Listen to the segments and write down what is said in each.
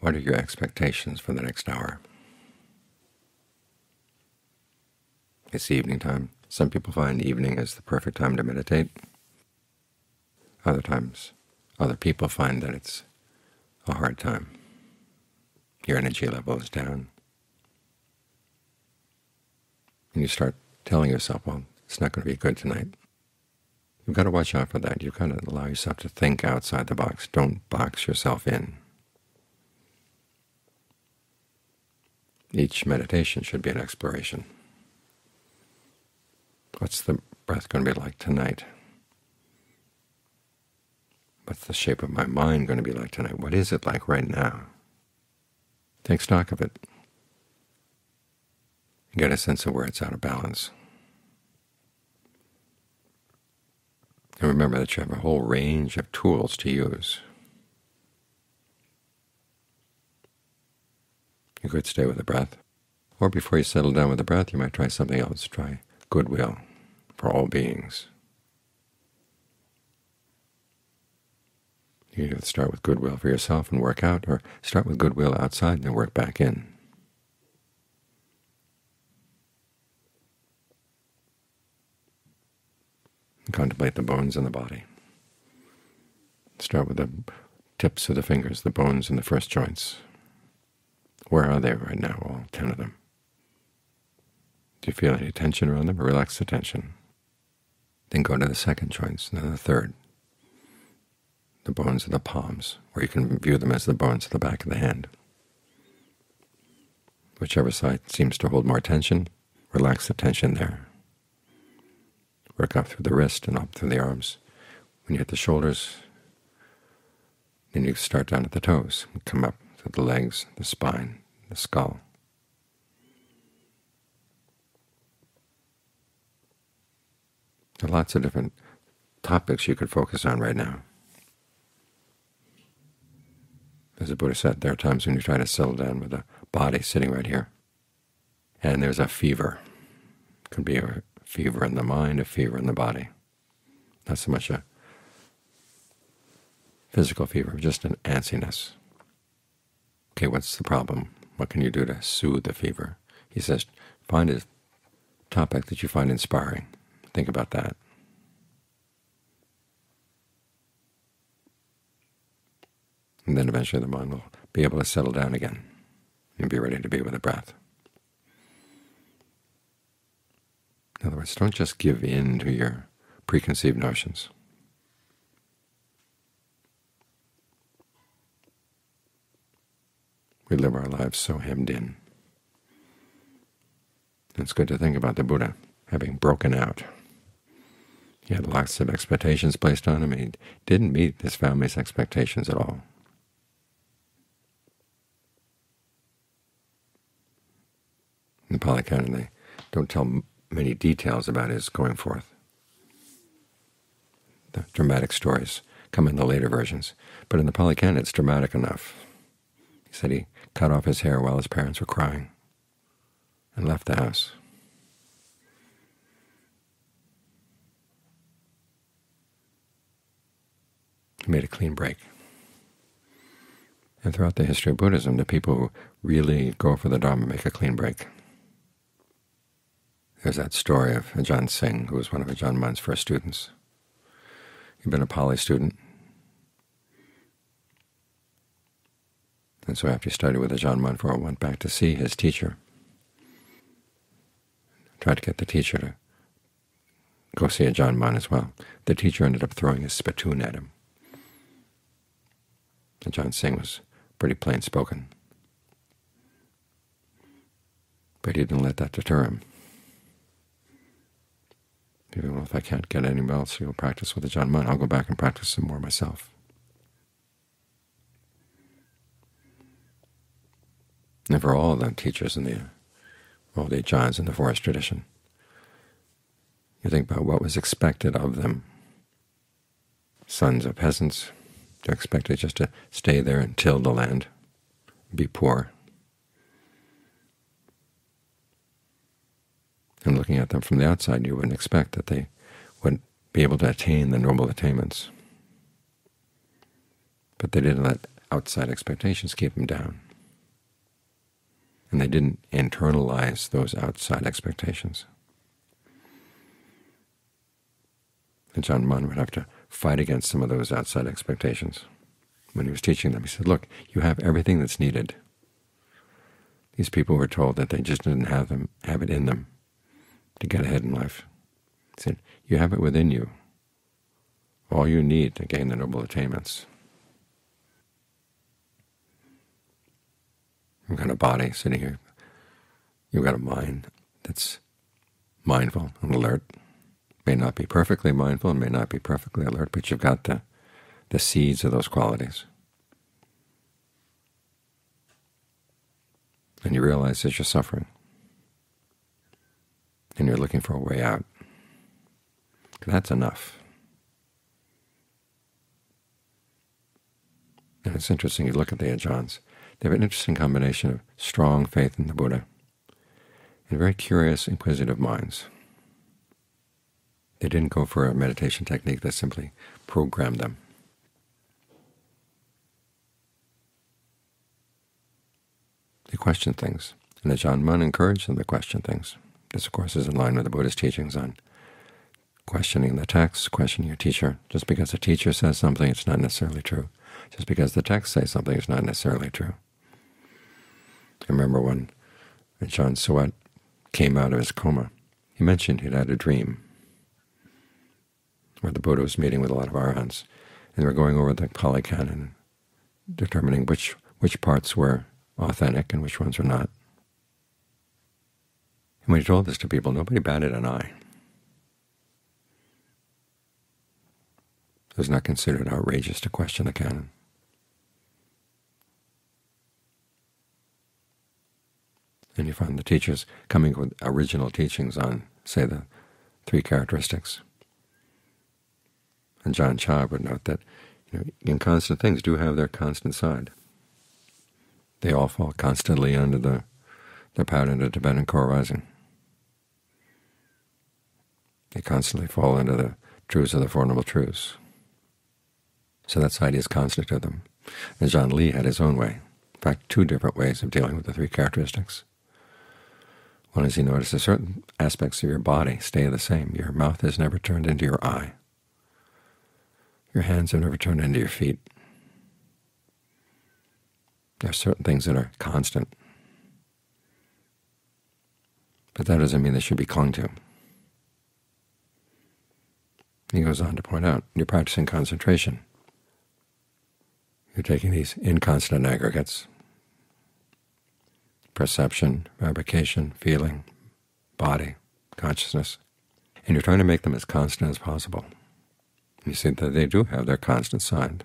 What are your expectations for the next hour? It's evening time. Some people find evening is the perfect time to meditate. Other times, other people find that it's a hard time. Your energy level is down. And you start telling yourself, well, it's not going to be good tonight. You've got to watch out for that. You've got to allow yourself to think outside the box. Don't box yourself in. Each meditation should be an exploration. What's the breath going to be like tonight? What's the shape of my mind going to be like tonight? What is it like right now? Take stock of it. Get a sense of where it's out of balance. And remember that you have a whole range of tools to use. You could stay with the breath, or before you settle down with the breath, you might try something else. Try goodwill for all beings. You either start with goodwill for yourself and work out, or start with goodwill outside and then work back in. Contemplate the bones in the body. Start with the tips of the fingers, the bones in the first joints. Where are they right now, all ten of them? Do you feel any tension around them? Relax the tension. Then go to the second joints, and then the third, the bones of the palms, or you can view them as the bones of the back of the hand. Whichever side seems to hold more tension, relax the tension there. Work up through the wrist and up through the arms. When you hit the shoulders, then you start down at the toes, come up through the legs, the spine, the skull. There are lots of different topics you could focus on right now. As the Buddha said, there are times when you try to settle down with the body sitting right here, and there's a fever. It could be a fever in the mind, a fever in the body. Not so much a physical fever, just an antsiness. Okay, what's the problem? What can you do to soothe the fever? He says, find a topic that you find inspiring. Think about that. And then eventually the mind will be able to settle down again and be ready to be with the breath. In other words, don't just give in to your preconceived notions. We live our lives so hemmed in. It's good to think about the Buddha having broken out. He had lots of expectations placed on him. He didn't meet his family's expectations at all. In the Pali Canon, they don't tell many details about his going forth. The dramatic stories come in the later versions, but in the Pali Canon it's dramatic enough. He said he cut off his hair while his parents were crying and left the house. He made a clean break. And throughout the history of Buddhism, the people who really go for the Dharma make a clean break. There's that story of Ajaan Singh, who was one of Ajaan Mun's first students. He'd been a Pali student. And so after he studied with Ajaan Mun for went back to see his teacher. Tried to get the teacher to go see Ajaan Mun as well. The teacher ended up throwing his spittoon at him. Ajaan Singh was pretty plain-spoken. But he didn't let that deter him. Well, if I can't get anybody else who will practice with Ajaan Mun, I'll go back and practice some more myself. And for all the teachers in the all the Ajaans in the forest tradition, you think about what was expected of them. Sons of peasants, they're expected just to stay there and till the land, be poor. And looking at them from the outside, you wouldn't expect that they would be able to attain the noble attainments. But they didn't let outside expectations keep them down. And they didn't internalize those outside expectations. And Ajaan Mun would have to fight against some of those outside expectations. When he was teaching them, he said, look, you have everything that's needed. These people were told that they just didn't have them have it in them to get ahead in life. He said, you have it within you, all you need to gain the noble attainments. You've got a body sitting here. You've got a mind that's mindful and alert. May not be perfectly mindful and may not be perfectly alert, but you've got the, the seeds of those qualities. And you realize that you're suffering, and you're looking for a way out. That's enough. And it's interesting, you look at the Ajaans, they have an interesting combination of strong faith in the Buddha and very curious, inquisitive minds. They didn't go for a meditation technique that simply programmed them. They question things, and Ajaan Mun encouraged them to question things. This, of course, is in line with the Buddhist teachings on questioning the text, questioning your teacher. Just because a teacher says something, it's not necessarily true. Just because the text says something, it's not necessarily true. I remember when Ajaan Suwat came out of his coma, he mentioned he'd had a dream where the Buddha was meeting with a lot of arahants, and they were going over the Pali Canon, determining which which parts were authentic and which ones were not. And when he told this to people, nobody batted an eye. It was not considered outrageous to question the canon. And you find the teachers coming with original teachings on, say, the three characteristics. Ajaan Chah would note that you know, inconstant things do have their constant side. They all fall constantly under the, the pattern of Tibetan core rising. They constantly fall into the truths of the Four Noble Truths. So that side is constant to them. Ajaan Lee had his own way, in fact, two different ways of dealing with the three characteristics. One is he notices certain aspects of your body stay the same. Your mouth has never turned into your eye. Your hands have never turned into your feet. There are certain things that are constant, but that doesn't mean they should be clung to. He goes on to point out, you're practicing concentration. You're taking these inconstant aggregates, perception, fabrication, feeling, body, consciousness, and you're trying to make them as constant as possible. You see that they do have their constant side.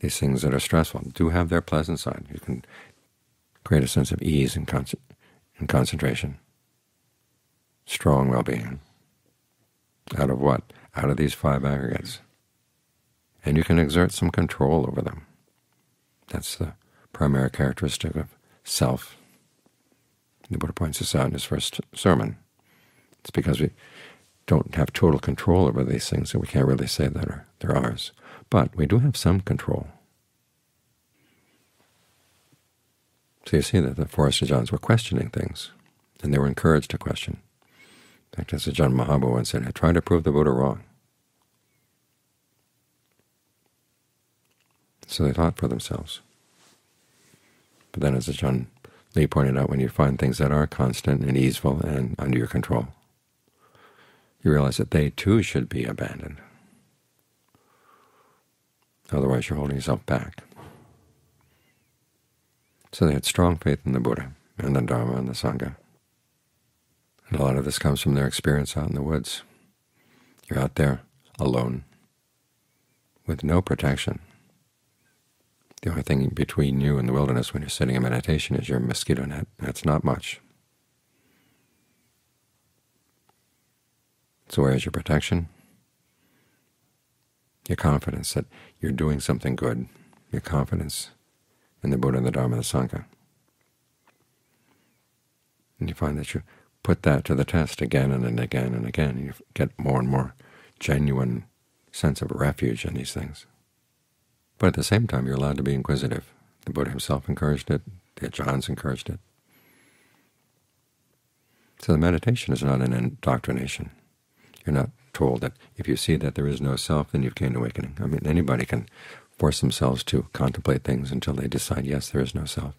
These things that are stressful do have their pleasant side. You can create a sense of ease and, con and concentration, strong well-being. Out of what? Out of these five aggregates. And you can exert some control over them. That's the primary characteristic of self. The Buddha points this out in his first sermon. It's because we don't have total control over these things that we can't really say that are, they're ours. But we do have some control. So you see that the Forest Ajaans were questioning things, and they were encouraged to question. In fact, as Ajaan Mahabua once said, I tried to prove the Buddha wrong. So they thought for themselves. But then, as Ajaan Lee pointed out, when you find things that are constant and easeful and under your control, you realize that they too should be abandoned. Otherwise you're holding yourself back. So they had strong faith in the Buddha and the Dharma and the Sangha. And a lot of this comes from their experience out in the woods. You're out there alone with no protection. The only thing between you and the wilderness when you're sitting in meditation is your mosquito net. That's not much. So where is your protection? Your confidence that you're doing something good, your confidence in the Buddha, and the Dharma, and the Sangha. And you find that you put that to the test again and again and again, and you get more and more genuine sense of refuge in these things. But at the same time, you're allowed to be inquisitive. The Buddha himself encouraged it. The Ajaans encouraged it. So the meditation is not an indoctrination. You're not told that if you see that there is no self, then you've gained awakening. I mean, anybody can force themselves to contemplate things until they decide, yes, there is no self,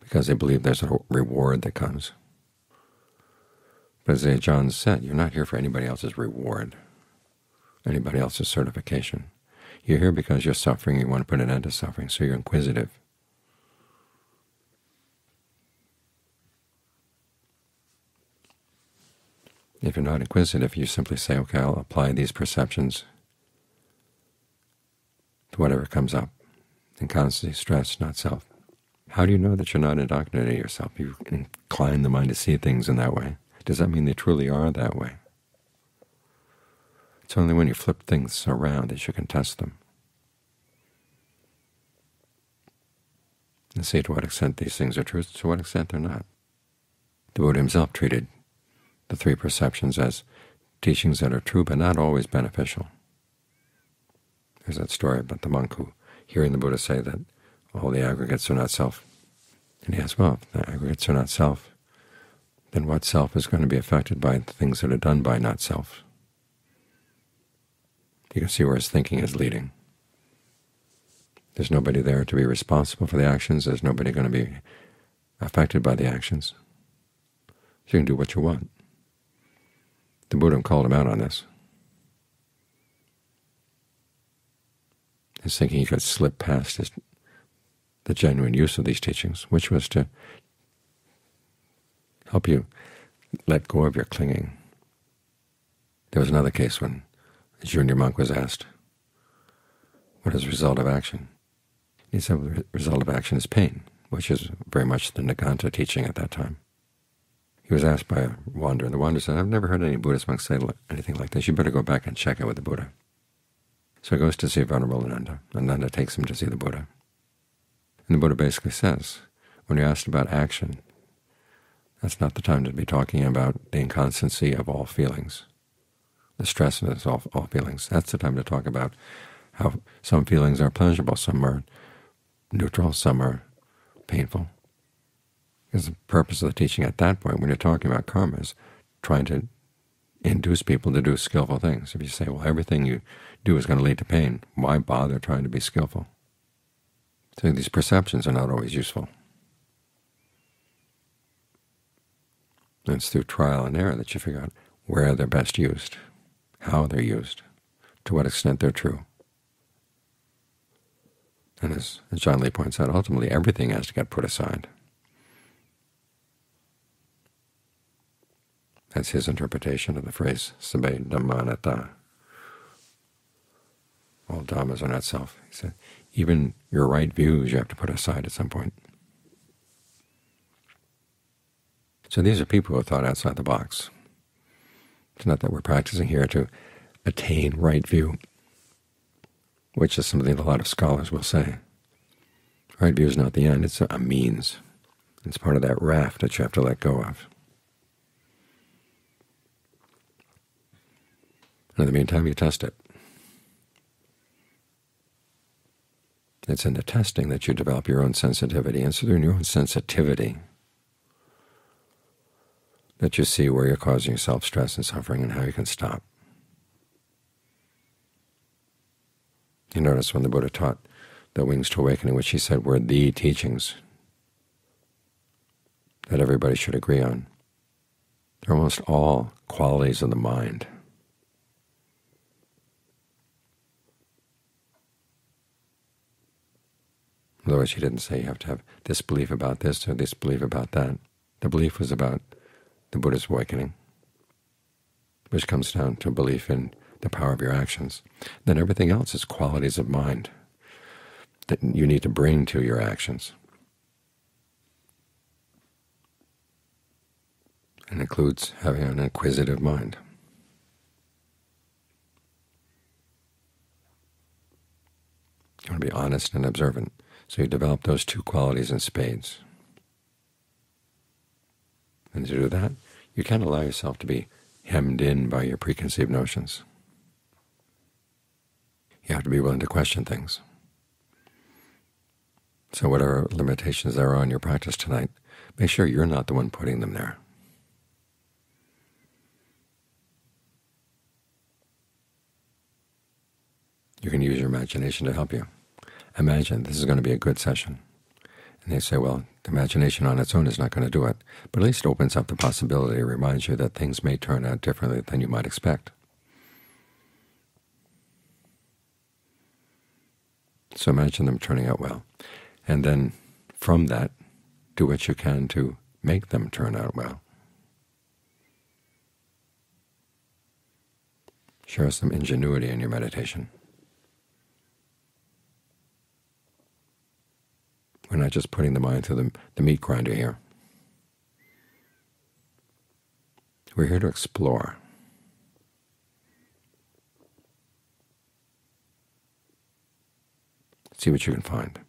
because they believe there's a reward that comes. But as John said, you're not here for anybody else's reward, anybody else's certification. You're here because you're suffering, you want to put an end to suffering, so you're inquisitive. If you're not inquisitive, you simply say, okay, I'll apply these perceptions to whatever comes up. and constantly stress, not self. How do you know that you're not indoctrinating yourself? You incline the mind to see things in that way. Does that mean they truly are that way? It's only when you flip things around that you can test them. And see to what extent these things are true, to what extent they're not. The Buddha himself treated the three perceptions as teachings that are true but not always beneficial. There's that story about the monk who, hearing the Buddha say that all the aggregates are not self, and he asks, well, if the aggregates are not self, then what self is going to be affected by things that are done by not self? You can see where his thinking is leading. There's nobody there to be responsible for the actions. There's nobody going to be affected by the actions. So you can do what you want. The Buddha called him out on this. He's thinking he could slip past his, the genuine use of these teachings, which was to help you let go of your clinging. There was another case when junior monk was asked, what is the result of action? He said the result of action is pain, which is very much the Nigantha teaching at that time. He was asked by a wanderer, and the wanderer said, I've never heard any Buddhist monk say anything like this. You better go back and check it with the Buddha. So he goes to see Venerable Ananda. Ananda takes him to see the Buddha. And the Buddha basically says, when you're asked about action, that's not the time to be talking about the inconstancy of all feelings, the stress of all, all feelings. That's the time to talk about how some feelings are pleasurable, some are neutral, some are painful. Because the purpose of the teaching at that point, when you're talking about karma, is trying to induce people to do skillful things. If you say, well, everything you do is going to lead to pain, why bother trying to be skillful? So these perceptions are not always useful. And it's through trial and error that you figure out where they're best used, how they're used, to what extent they're true. And as, Ajaan Lee points out, ultimately everything has to get put aside. That's his interpretation of the phrase Sabbe Dhamma Anatta. All dhammas are not self. He said, even your right views you have to put aside at some point. So these are people who thought outside the box. It's not that we're practicing here to attain right view, which is something a lot of scholars will say. Right view is not the end, it's a means. It's part of that raft that you have to let go of. In the meantime, you test it. It's in the testing that you develop your own sensitivity, and so through your own sensitivity that you see where you're causing yourself stress and suffering and how you can stop. You notice when the Buddha taught the Wings to Awakening, which he said were the teachings that everybody should agree on, they're almost all qualities of the mind. Otherwise, he didn't say you have to have this belief about this or this belief about that. The belief was about the Buddha's awakening, which comes down to belief in the power of your actions. Then everything else is qualities of mind that you need to bring to your actions. And includes having an inquisitive mind. You want to be honest and observant. So you develop those two qualities in spades. And to do that, you can't allow yourself to be hemmed in by your preconceived notions. You have to be willing to question things. So whatever limitations there are on your practice tonight, make sure you're not the one putting them there. You can use your imagination to help you. Imagine this is going to be a good session. And they say, well, imagination on its own is not going to do it, but at least it opens up the possibility, it reminds you that things may turn out differently than you might expect. So imagine them turning out well. And then from that, do what you can to make them turn out well. Show some ingenuity in your meditation. We're not just putting the mind through the, the meat grinder here. We're here to explore. See what you can find.